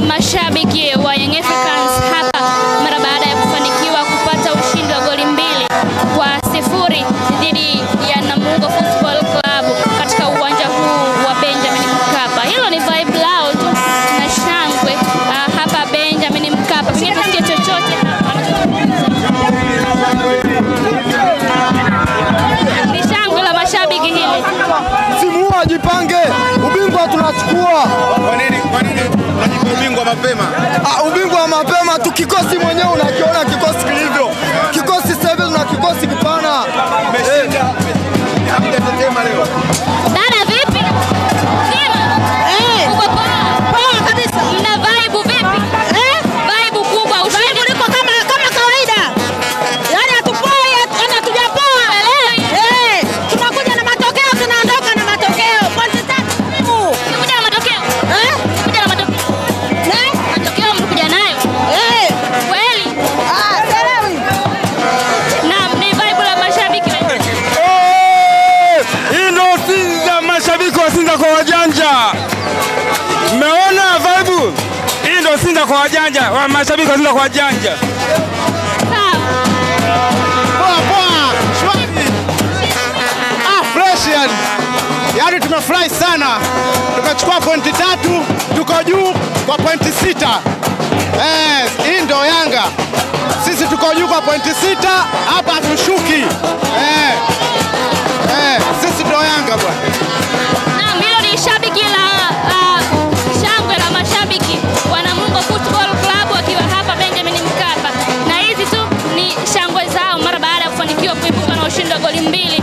mashabiki wa Young Africans hapa mara baada ya kufanikiwa kupata ushindi wa goli mbili kwa sifuri dhidi ya Namungo Football Club katika uwanja huu wa Benjamin Mkapa. Hilo ni vibe lao tu na shangwe uh, hapa Benjamin Mkapa. Pengine tusikie chochote ni shangwe la mashabiki hili. Msimu huu ajipange, ubingwa tunachukua. Mapema? Ah, ubingwa wa mapema tukikosi mwenyewe unakiona kwa wajanja. Mmeona vibe? Hii ndo Sinza kwa wajanja, wa mashabiki wa kwa wajanja. Ah, fresh yani. Yaani tumefurahi sana, tumechukua pointi tatu, tuko juu kwa pointi sita. Hii ndo Yanga, sisi tuko juu kwa pointi sita, hapa hatushuki. Kuibuka na ushindi